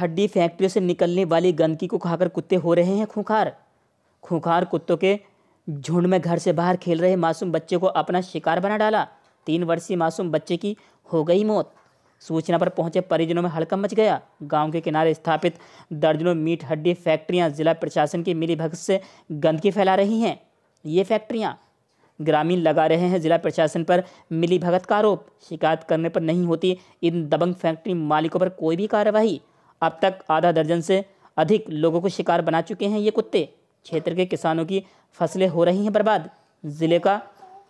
हड्डी फैक्ट्रियों से निकलने वाली गंदगी को खाकर कुत्ते हो रहे हैं खूंखार। खूंखार कुत्तों के झुंड में घर से बाहर खेल रहे मासूम बच्चे को अपना शिकार बना डाला। तीन वर्षीय मासूम बच्चे की हो गई मौत। सूचना पर पहुँचे परिजनों में हड़कम मच गया। गाँव के किनारे स्थापित दर्जनों मीट, हड्डी फैक्ट्रियाँ जिला प्रशासन की मिली भगत से गंदगी फैला रही हैं। ये फैक्ट्रियाँ ग्रामीण लगा रहे हैं। जिला प्रशासन पर मिली भगत का आरोप। शिकायत करने पर नहीं होती इन दबंग फैक्ट्री मालिकों पर कोई भी कार्रवाई। अब तक आधा दर्जन से अधिक लोगों को शिकार बना चुके हैं ये कुत्ते। क्षेत्र के किसानों की फ़सलें हो रही हैं बर्बाद। ज़िले का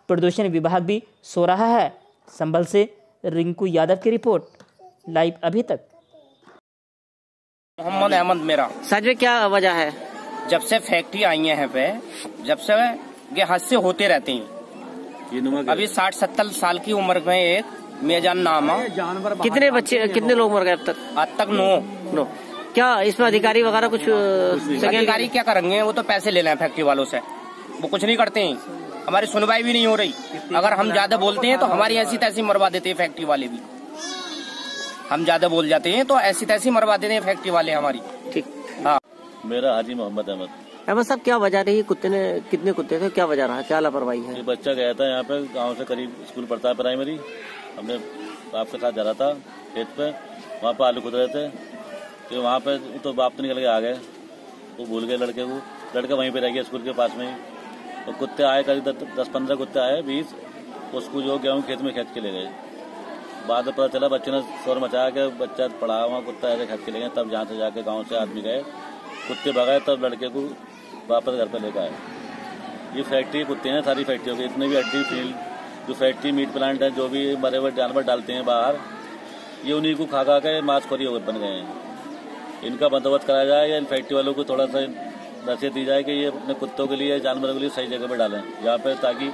प्रदूषण विभाग भी सो रहा है। संभल से रिंकू यादव की रिपोर्ट लाइव अभी तक। मोहम्मद अहमद मेरा। सच में क्या वजह है? जब से फैक्ट्री आई है यहाँ पे जब से ये हादसे होते रहते हैं। अभी साठ सत्तर साल की उम्र में एक मेजान नाम है। कितने बच्चे कितने लोग। मर गए अब तक? आज तक नो। नो। क्या इसमें अधिकारी वगैरह कुछ अधिकारी क्या करेंगे? वो तो पैसे ले रहे हैं फैक्ट्री वालों से। वो कुछ नहीं करते हैं। हमारी सुनवाई भी नहीं हो रही। अगर हम ज़्यादा बोलते हैं तो हमारी ऐसी तैसी मरवा देते हैं फैक्ट्री वाले भी। हम ज़्यादा बोल जाते हैं तो ऐसी तैसी मरवा देते हैं फैक्ट्री वाले हमारी। ठीक। हाँ। मेरा हाजी मोहम्मद अहमद। अहमद साहब क्या वजह रही कुत्ते ने कितने कुत्ते थे? क्या वजह रहा क्या लापरवाही है? बच्चा गया था यहाँ पे गाँव से करीब स्कूल पढ़ता है प्राइमरी हमने बाप के साथ जा रहा था, खेत पे। वहाँ पे आलू खुद रहे थे। तो वहाँ पे तो बाप तो निकल के आ गए। वो भूल गए लड़के को। लड़का वहीं पे रह गया स्कूल के पास में ही। तो कुत्ते आए करीब दस पंद्रह कुत्ते आए, बीस। उसको जो गेहूँ खेत में खेत के ले गए। बाद में पता चला बच्चे ने शोर मचाया कि बच्चा पड़ा हुआ कुत्ता ऐसे खेत के ले गए। तब जहाँ से जाके गाँव से आदमी गए। कुत्ते भगाए, तब लड़के को वापस घर पर लेकर आए। ये फैक्ट्री कुत्ते हैं, सारी फैक्ट्रियों की। इतने भी हड्डी फ़ील्ड जो फैक्ट्री मीट प्लांट है जो भी मरे हुए जानवर डालते हैं बाहर ये उन्हीं को खा खा के मांसखोरी बन गए हैं। इनका बंदोबस्त कराया जाए या इन फैक्ट्री वालों को थोड़ा सा नसीहत दी जाए कि ये अपने कुत्तों के लिए जानवरों के लिए सही जगह पर डालें जहाँ पे ताकि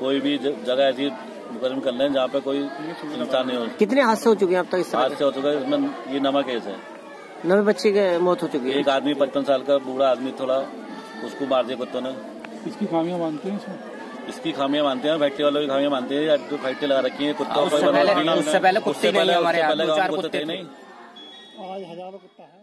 कोई भी जगह ऐसी मुकदम कर लें जहाँ पे कोई नुकसान नहीं हो। कितने हादसे हो चुके हैं अब तक इस आज हो चुका है इसमें ये नवा केस है। नवे बच्चे की मौत हो चुकी है। एक आदमी पचपन साल का बूढ़ा आदमी थोड़ा उसको मार दिया कुत्तों ने। इसकी खामियाँ मानते हैं इसकी खामियाँ मानते हैं फैक्ट्री वालों की खामियाँ मानते हैं जो फैक्ट्री लगा रखी है कुत्ता उससे पहले- है। कुत्ते नहीं हमारे यहाँ, दो चार कुत्ते। नहीं आज हज़ारों कुत्ता है